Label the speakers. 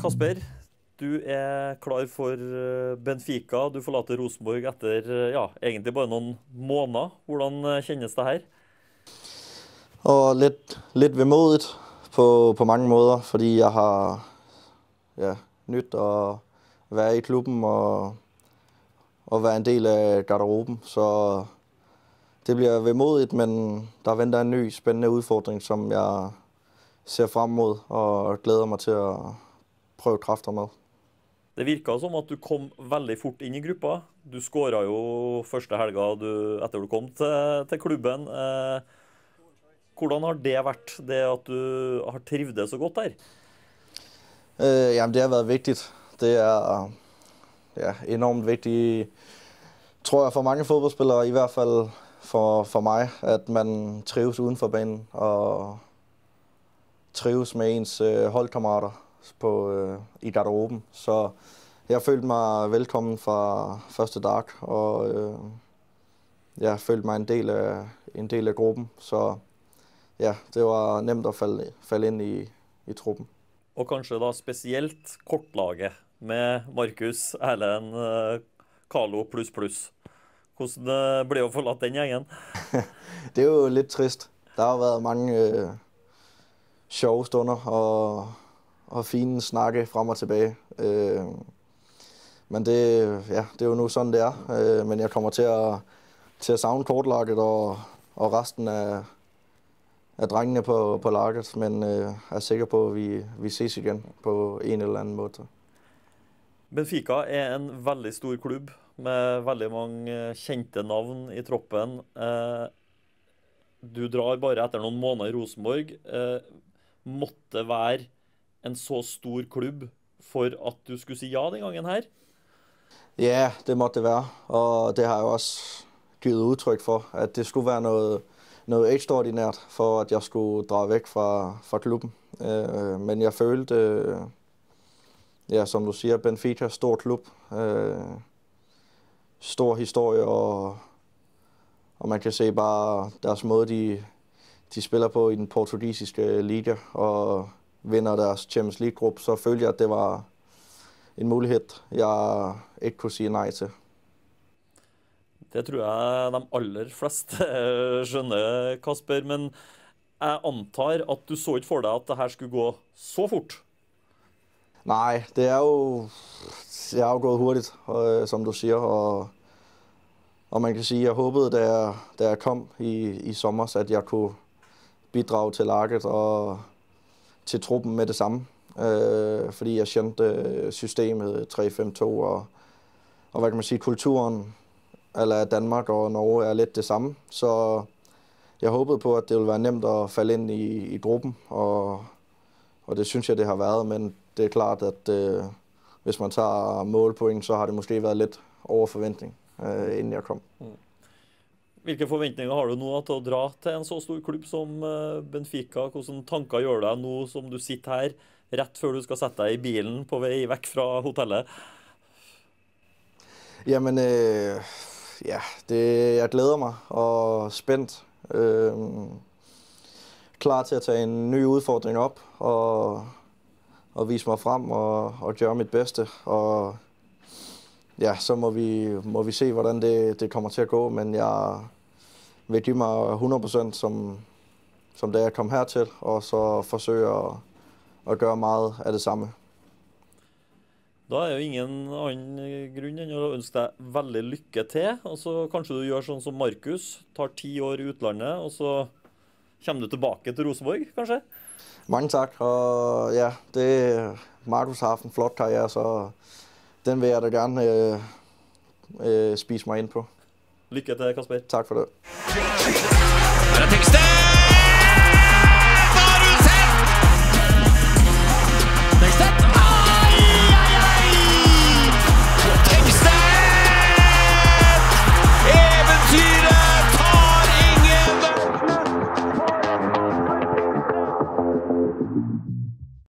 Speaker 1: Kasper, du er klar for eh, Benfica. Du forlater Rosenborg etter eh, ja, egentlig bare noen måneder. Hvordan eh, kjennes det her?
Speaker 2: Og litt, litt vemodig på, på, mange måter, fordi jeg har ja, nytt å være i klubben og, og være en del av garderoben. Så det blir vemodig, men der venter en ny spennende utfordring som jeg ser fram mot og gleder meg til å prøve krefter med.
Speaker 1: Det virka som at du kom veldig fort inn i gruppa. Du skåra jo første helga du, etter du kom til, til klubben. Eh, hvordan har det vært, det at du har trivdes så godt der?
Speaker 2: Eh, ja, det har vært viktig. Det er ja, enormt viktig, tror jeg, for mange fotballspillere. I hvert fall for, for meg. At man trives utenfor banen. og trives med ens holdkamerater. holdkammerater på, øh, i garderoben. Så jeg følte meg velkommen fra første dag. Og øh, jeg følte meg en del, av, en del av gruppen. Så ja, det var nemt å falle, falle inn i, i truppen.
Speaker 1: Og kanskje da spesielt kortlaget med Markus, Erlend, Carlo pluss pluss. Hvordan det ble å forlate den gjengen?
Speaker 2: det er jo litt trist. Det har vært mange sjove stunder og, og fine snakke frem og tilbake. Øh, men det, ja, det, er jo nu sånn det er. Øh, men jeg kommer til å, til at savne kortlaget og, og resten av, af drengene på, på, laget. Men øh, er sikker på at vi, vi ses igjen på en eller annen måte.
Speaker 1: Benfica er en veldig stor klubb med veldig mange kjente navn i troppen. Du drar bare etter noen måneder i Rosenborg måtte være en så stor klubb for at du skulle si ja den gangen her?
Speaker 2: Ja, det måtte det være. Og det har jeg også gitt uttrykk for. At det skulle være noe, noe ekstraordinært for at jeg skulle dra vekk fra, fra klubben. Uh, men jeg følte, ja, som du sier, Benfica, stor klubb. Uh, stor historie, og, og man kan se bare deres måte de de spiller på i den portugisiske liga vinner deres Champions League-gruppe, så følte jeg at det var en mulighet jeg ikke kunne si nei til.
Speaker 1: Det tror jeg de aller fleste skjønner, Kasper. Men jeg antar at du så ikke for deg at det her skulle gå så fort?
Speaker 2: Nei, det er jo Det har gått hurtig, som du sier. Og, og man kan si jeg håpet da jeg, da jeg kom i, i sommer, at jeg kunne bidrage til laget og til truppen med det samme. Øh, fordi jeg kjente systemet 3-5-2 og, og hva kan man si, kulturen eller Danmark og Norge er litt det samme. Så jeg håpet på at det ville være nemt å falle inn i, i gruppen. Og, og, det syns jeg det har vært. Men det er klart at øh, hvis man tar målpoeng, så har det måske vært litt over forventning øh, innen jeg kom.
Speaker 1: Hvilke forventninger har du nå til å dra til en så stor klubb som eh, Benfica? Hvilke tanker gjør deg nå som du sitter her, rett før du skal sette deg i bilen på vei vekk fra hotellet?
Speaker 2: Jamen, øh, ja, det, jeg gleder meg og er spent. Øh, klar til å ta en ny utfordring opp og, og vise meg fram og, og, gjøre mitt beste. Og ja, så må vi, må vi se hvordan det, det, kommer til å gå. Men jeg vil gi meg 100% som, som da jeg kom hertil, og så forsøke å, å gjøre mye av det samme.
Speaker 1: Da er jo ingen annen grunn enn å ønske deg veldig lykke til. Og så kanskje du gjør sånn som Markus, tar ti år i utlandet, og så kommer du tilbake til Rosenborg, kanskje?
Speaker 2: Mange takk. Og ja, det Markus har hatt en flott karriere, så den vil jeg da gerne øh, øh, spise meg inn på.
Speaker 1: Lykke til, Kasper.
Speaker 2: Takk for det.